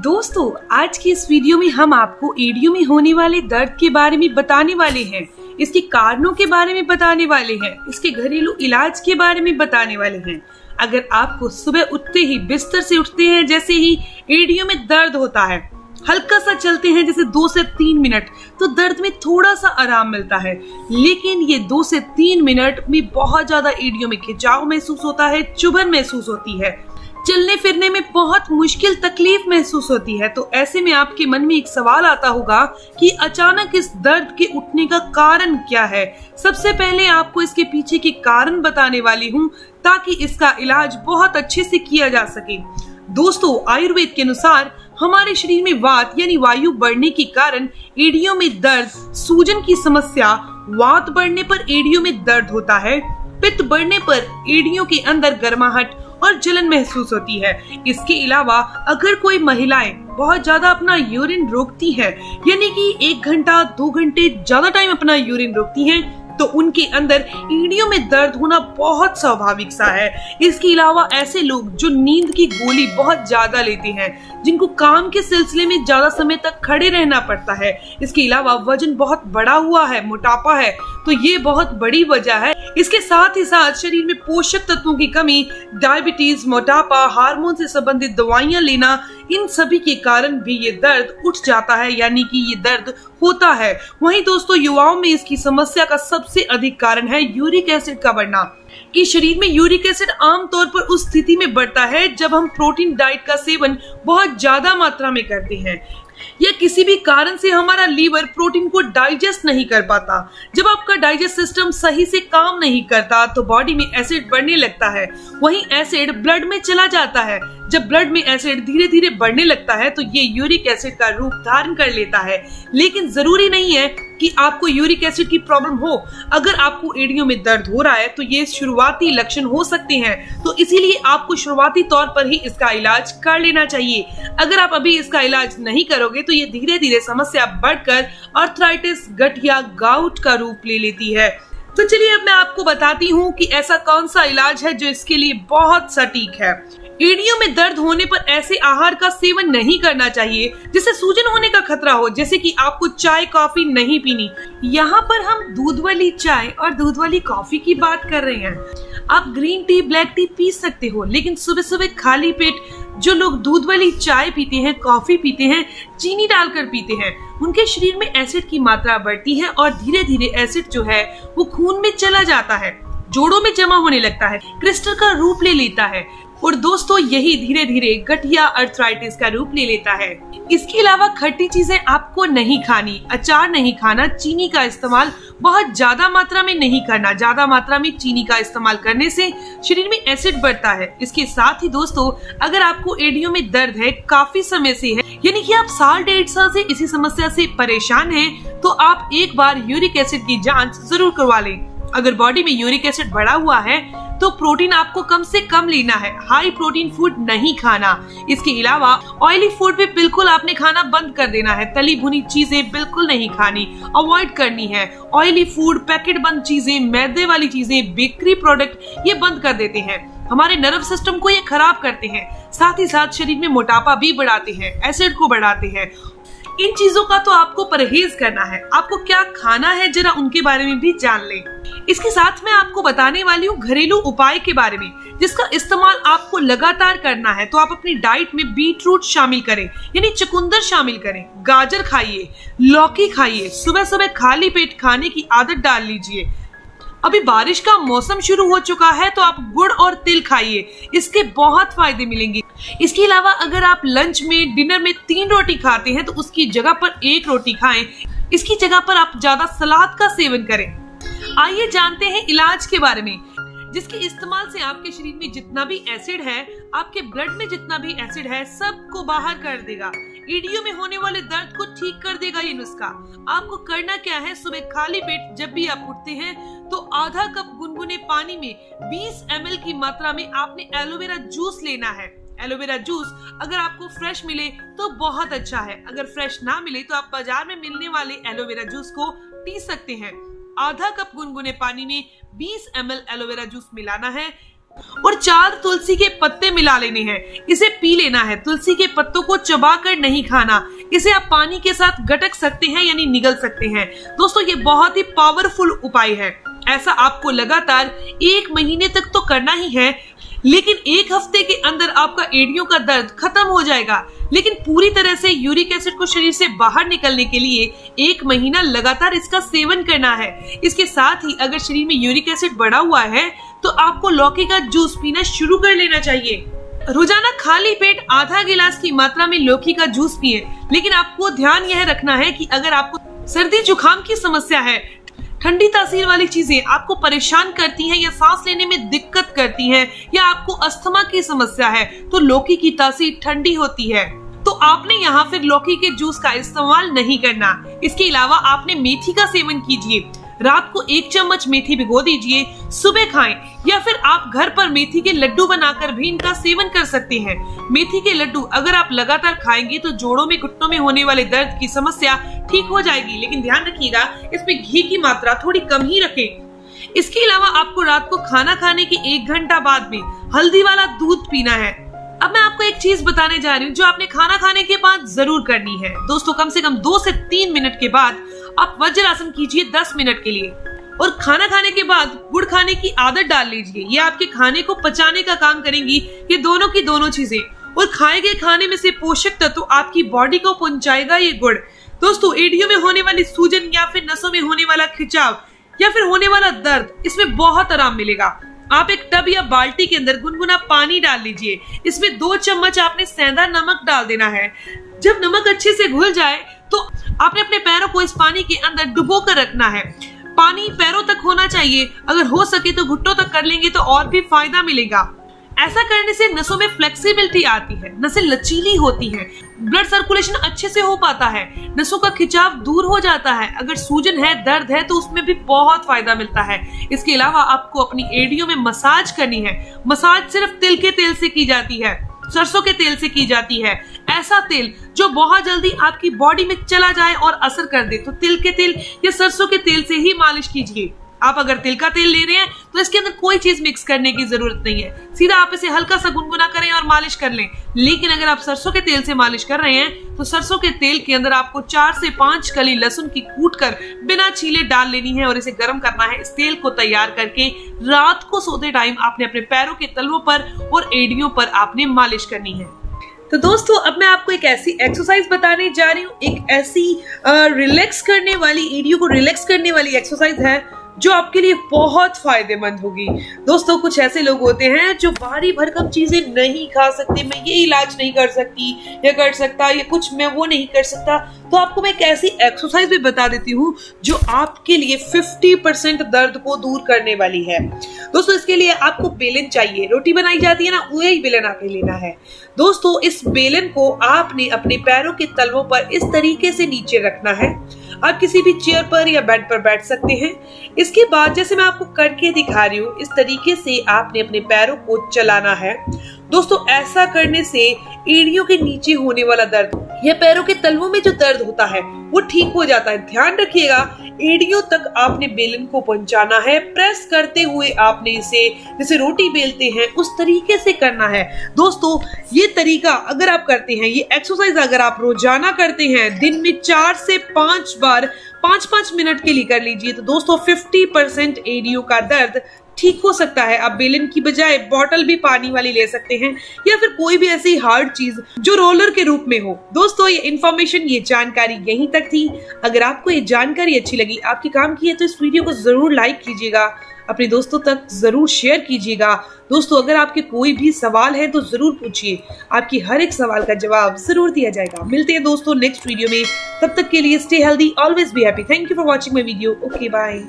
दोस्तों, आज की इस वीडियो में हम आपको एडियो में होने वाले दर्द के बारे में बताने वाले हैं। इसके कारणों के बारे में बताने वाले हैं। इसके घरेलू इलाज के बारे में बताने वाले हैं। अगर आपको सुबह उठते ही बिस्तर से उठते हैं, जैसे ही एडियो में दर्द होता है, हल्का सा चलते हैं, जैसे दो से तीन मिनट तो दर्द में थोड़ा सा आराम मिलता है। लेकिन ये दो से तीन मिनट में बहुत ज़्यादा एडियो में खिंचाव महसूस होता है, चुभन महसूस होती है। चलने फिरने में बहुत मुश्किल तकलीफ़ महसूस होती है। तो ऐसे में आपके मन में एक सवाल आता होगा कि अचानक इस दर्द के उठने का कारण क्या है? सबसे पहले आपको इसके पीछे के कारण बताने वाली हूँ, ताकि इसका इलाज बहुत अच्छे से किया जा सके। दोस्तों, आयुर्वेद के अनुसार हमारे शरीर में वात यानी वायु बढ़ने के कारण एडियो में दर्द, सूजन की समस्या, वात बढ़ने पर एडियो में दर्द होता है। पित्त बढ़ने पर एडियो के अंदर गर्माहट और जलन महसूस होती है। इसके अलावा, अगर कोई महिलाएँ बहुत ज़्यादा अपना यूरिन रोकती है, यानी कि एक घंटा, दो घंटे ज़्यादा टाइम अपना यूरिन रोकती हैं तो उनके अंदर ईडियो में दर्द होना बहुत स्वाभाविक सा है। इसके अलावा ऐसे लोग जो नींद की गोली बहुत ज़्यादा लेते हैं, जिनको काम के सिलसिले में ज़्यादा समय तक खड़े रहना पड़ता है। इसके अलावा वज़न बहुत बड़ा हुआ है, मोटापा है तो ये बहुत बड़ी वजह है। इसके साथ ही साथ शरीर में पोषक तत्वों की कमी डायबिटीज़ मोटापा हार्मोन से संबंधित दवाइयाँ लेना, इन सभी के कारण भी ये दर्द उठ जाता है, यानी कि ये दर्द होता है। वहीं दोस्तों, युवाओं में इसकी समस्या का सबसे अधिक कारण है यूरिक एसिड का बढ़ना। कि शरीर में यूरिक एसिड आमतौर पर उस स्थिति में बढ़ता है जब हम प्रोटीन डाइट का सेवन बहुत ज़्यादा मात्रा में करते हैं। या किसी भी कारण से हमारा लीवर प्रोटीन को डाइजेस्ट नहीं कर पाता। जब आपका डाइजेस्ट सिस्टम सही से काम नहीं करता तो बॉडी में एसिड बढ़ने लगता है। वहीं एसिड ब्लड में चला जाता है। जब ब्लड में एसिड धीरे धीरे बढ़ने लगता है तो ये यूरिक एसिड का रूप धारण कर लेता है। लेकिन ज़रूरी नहीं है कि आपको यूरिक एसिड की प्रॉब्लम हो। अगर आपको एडियो में दर्द हो रहा है तो ये शुरुआती लक्षण हो सकते हैं। तो इसीलिए आपको शुरुआती तौर पर ही इसका इलाज कर लेना चाहिए। अगर आप अभी इसका इलाज नहीं करोगे तो ये धीरे धीरे समस्या बढ़कर अर्थराइटिस, गठिया, गाउट का रूप ले लेती है। तो चलिए अब मैं आपको बताती हूँ कि ऐसा कौन सा इलाज है जो इसके लिए बहुत सटीक है। एडियो में दर्द होने पर ऐसे आहार का सेवन नहीं करना चाहिए, जिससे सूजन होने का खतरा हो, जैसे कि आपको चाय, कॉफ़ी नहीं पीनी। यहाँ पर हम दूध वाली चाय और दूध वाली कॉफ़ी की बात कर रहे हैं। आप ग्रीन टी, ब्लैक टी पी सकते हो, लेकिन सुबह सुबह खाली पेट जो लोग दूध वाली चाय पीते हैं, कॉफ़ी पीते हैं, चीनी डालकर पीते हैं, उनके शरीर में एसिड की मात्रा बढ़ती है और धीरे धीरे एसिड जो है, वो खून में चला जाता है, जोड़ों में जमा होने लगता है, क्रिस्टल का रूप ले लेता है। और दोस्तों, यही धीरे धीरे गठिया अर्थराइटिस का रूप ले लेता है। इसके अलावा खट्टी चीज़ें आपको नहीं खानी, अचार नहीं खाना, चीनी का इस्तेमाल बहुत ज़्यादा मात्रा में नहीं करना, ज़्यादा मात्रा में चीनी का इस्तेमाल करने से शरीर में एसिड बढ़ता है। इसके साथ ही दोस्तों, अगर आपको एडियो में दर्द है, काफ़ी समय से है, यानी कि आप साल डेढ़ साल से इसी समस्या से परेशान हैं तो आप एक बार यूरिक एसिड की जाँच ज़रूर करवा लें। अगर बॉडी में यूरिक एसिड बढ़ा हुआ है तो प्रोटीन आपको कम से कम लेना है। हाई प्रोटीन फ़ूड नहीं खाना। इसके अलावा ऑयली फ़ूड भी बिल्कुल आपने खाना बंद कर देना है। तली भुनी चीज़ें बिल्कुल नहीं खानी। अवॉइड करनी है। ऑयली फ़ूड पैकेट बंद चीज़ें, मैदे वाली चीज़ें बेकरी प्रोडक्ट ये बंद कर देते हैं। हमारे नर्व सिस्टम को ये खराब करते हैं। साथ ही साथ शरीर में मोटापा भी बढ़ाते हैं। एसिड को बढ़ाते हैं। इन चीज़ों का तो आपको परहेज करना है। आपको क्या खाना है जरा उनके बारे में भी जान लें। इसके साथ मैं आपको बताने वाली हूँ घरेलू उपाय के बारे में, जिसका इस्तेमाल आपको लगातार करना है। तो आप अपनी डाइट में बीट रूट शामिल करें, यानी चुकंदर शामिल करें। गाजर खाइए, लौकी खाइए सुबह सुबह खाली पेट खाने की आदत डाल लीजिए। अभी बारिश का मौसम शुरू हो चुका है तो आप गुड़ और तिल खाइए। इसके बहुत फ़ायदे मिलेंगे। इसके अलावा अगर आप लंच में, डिनर में तीन रोटी खाते हैं तो उसकी जगह पर एक रोटी खाएँ। इसकी जगह पर आप ज़्यादा सलाद का सेवन करें। आइए जानते हैं इलाज के बारे में। जिसके इस्तेमाल से आपके शरीर में जितना भी एसिड है, आपके ब्लड में जितना भी एसिड है, सबको बाहर कर देगा। ईडियो में होने वाले दर्द को ठीक कर देगा ये नुस्खा। आपको करना क्या है? सुबह खाली पेट जब भी आप उठते हैं तो आधा कप गुनगुने पानी में 20 एम की मात्रा में आपने एलोवेरा जूस लेना है। एलोवेरा जूस अगर आपको फ्रेश मिले तो बहुत अच्छा है। अगर फ्रेश ना मिले तो आप बाज़ार में मिलने वाले एलोवेरा जूस को पी सकते हैं। आधा कप गुनगुने पानी में 20 एम एलोवेरा जूस मिलाना है। और चार तुलसी के पत्ते मिला लेने हैं। इसे पी लेना है। तुलसी के पत्तों को चबाकर नहीं खाना। इसे आप पानी के साथ गटक सकते हैं यानी निगल सकते हैं। दोस्तों, ये बहुत ही पावरफुल उपाय है। ऐसा आपको लगातार एक महीने तक तो करना ही है लेकिन एक हफ़्ते के अंदर आपका एडियो का दर्द खत्म हो जाएगा। लेकिन पूरी तरह से यूरिक एसिड को शरीर से बाहर निकलने के लिए एक महीना लगातार इसका सेवन करना है। इसके साथ ही अगर शरीर में यूरिक एसिड बढ़ा हुआ है तो आपको लौकी का जूस पीना शुरू कर लेना चाहिए। रोज़ाना खाली पेट आधा गिलास की मात्रा में लौकी का जूस पिए, लेकिन आपको ध्यान यह रखना है कि अगर आपको सर्दी जुकाम की समस्या है ठंडी तासीर वाली चीज़ें आपको परेशान करती हैं या सांस लेने में दिक्कत करती हैं या आपको अस्थमा की समस्या है तो लौकी की तासीर ठंडी होती है। तो आपने यहाँ फिर लौकी के जूस का इस्तेमाल नहीं करना। इसके अलावा आपने मेथी का सेवन कीजिए। रात को एक चम्मच मेथी भिगो दीजिए, सुबह खाएँ, या फिर आप घर पर मेथी के लड्डू बनाकर भी इनका सेवन कर सकते हैं। मेथी के लड्डू अगर आप लगातार खाएँगे तो जोड़ों में, घुटनों में होने वाले दर्द की समस्या ठीक हो जाएगी। लेकिन ध्यान रखिएगा, इसमें घी की मात्रा थोड़ी कम ही रखें। इसके अलावा आपको रात को खाना खाने के एक घंटा बाद में हल्दी वाला दूध पीना है। अब मैं आपको एक चीज़ बताने जा रही हूँ, जो आपने खाना खाने के बाद ज़रूर करनी है। दोस्तों, कम से कम दो से तीन मिनट के बाद आप वज्र आसन कीजिए दस मिनट के लिए। और खाना खाने के बाद गुड़ खाने की आदत डाल लीजिए। ये आपके खाने को पचाने का काम करेंगी ये दोनों की दोनों चीज़ें। और खाए गए खाने में से पोषक तत्व तो आपकी बॉडी को पहुंचाएगा ये गुड़। दोस्तों, एडियो में होने वाली सूजन या फिर नसों में होने वाला खिंचाव या फिर होने वाला दर्द, इसमें बहुत आराम मिलेगा। आप एक टब या बाल्टी के अंदर गुनगुना पानी डाल लीजिए। इसमें दो चम्मच आपने सेंधा नमक डाल देना है। जब नमक अच्छे से घुल जाए तो आपने अपने पैरों को इस पानी के अंदर डुबो कर रखना है। पानी पैरों तक होना चाहिए। अगर हो सके तो घुट्टों तक कर लेंगे तो और भी फ़ायदा मिलेगा। ऐसा करने से नसों में फ्लेक्सिबिलिटी आती है। नसें लचीली होती हैं, ब्लड सर्कुलेशन अच्छे से हो पाता है। नसों का खिंचाव दूर हो जाता है। अगर सूजन है दर्द है तो उसमें भी बहुत फ़ायदा मिलता है। इसके अलावा आपको अपनी एडियो में मसाज करनी है। मसाज सिर्फ़ तिल के तेल से की जाती है। सरसों के तेल से की जाती है। ऐसा तेल जो बहुत जल्दी आपकी बॉडी में चला जाए और असर कर दे। तो तिल के तेल या सरसों के तेल से ही मालिश कीजिए। आप अगर तिल का तेल ले रहे हैं तो इसके अंदर कोई चीज़ मिक्स करने की ज़रूरत नहीं है। सीधा आप इसे हल्का सा गुनगुना करें और मालिश कर लें। लेकिन अगर आप सरसों के तेल से मालिश कर रहे हैं तो सरसों के तेल के अंदर आपको चार से पाँच कली लहसुन की कूट कर बिना छीले डाल लेनी है और इसे गर्म करना है। इस तेल को तैयार करके रात को सोते टाइम आपने अपने पैरों के तलवों पर और एडियों पर आपने मालिश करनी है। तो दोस्तों, अब मैं आपको एक ऐसी एक्सरसाइज बताने जा रही हूँ। एक ऐसी रिलैक्स करने वाली, एडियो को रिलैक्स करने वाली एक्सरसाइज है। जो आपके लिए बहुत फ़ायदेमंद होगी। दोस्तों, कुछ ऐसे लोग होते हैं जो भारी भरकम चीज़ें नहीं खा सकते, मैं ये इलाज नहीं कर सकती, या कर सकता, या कुछ मैं वो नहीं कर सकता। तो आपको मैं एक ऐसी एक्सरसाइज भी बता देती हूँ, जो आपके लिए 50 परसेंट दर्द को दूर करने वाली है। दोस्तों, इसके लिए आपको बेलन चाहिए। रोटी बनाई जाती है ना, वही बेलन आपने लेना है। दोस्तों, इस बेलन को आपने अपने पैरों के तलवों पर इस तरीके से नीचे रखना है। आप किसी भी चेयर पर या बेड पर बैठ सकते हैं। इसके बाद जैसे मैं आपको करके दिखा रही हूँ, इस तरीके से आपने अपने पैरों को चलाना है। दोस्तों, ऐसा करने से एड़ियों के नीचे होने वाला दर्द या पैरों के तलवों में जो दर्द होता है, वो ठीक हो जाता है। ध्यान रखिएगा, एड़ियों तक आपने बेलन को पहुंचाना है। प्रेस करते हुए आपने इसे, जैसे रोटी बेलते हैं, उस तरीके से करना है। दोस्तों, ये तरीका अगर आप करते हैं, ये एक्सरसाइज अगर आप रोज़ाना करते हैं, दिन में चार से पाँच बार पाँच पाँच मिनट के लिए कर लीजिए तो दोस्तों फिफ्टी परसेंट एडियो का दर्द ठीक हो सकता है। आप बेलन की बजाय बॉटल भी पानी वाली ले सकते हैं, या फिर कोई भी ऐसी हार्ड चीज़ जो रोलर के रूप में हो। दोस्तों, ये इन्फॉर्मेशन ये जानकारी यहीं तक थी। अगर आपको ये जानकारी अच्छी लगी, आपके काम की है तो इस वीडियो को ज़रूर लाइक कीजिएगा। अपने दोस्तों तक ज़रूर शेयर कीजिएगा। दोस्तों, अगर आपके कोई भी सवाल है तो ज़रूर पूछिए। आपकी हर एक सवाल का जवाब ज़रूर दिया जाएगा। मिलते हैं दोस्तों नेक्स्ट वीडियो में। तब तक के लिए stay healthy always be happy thank you for watching my video okay bye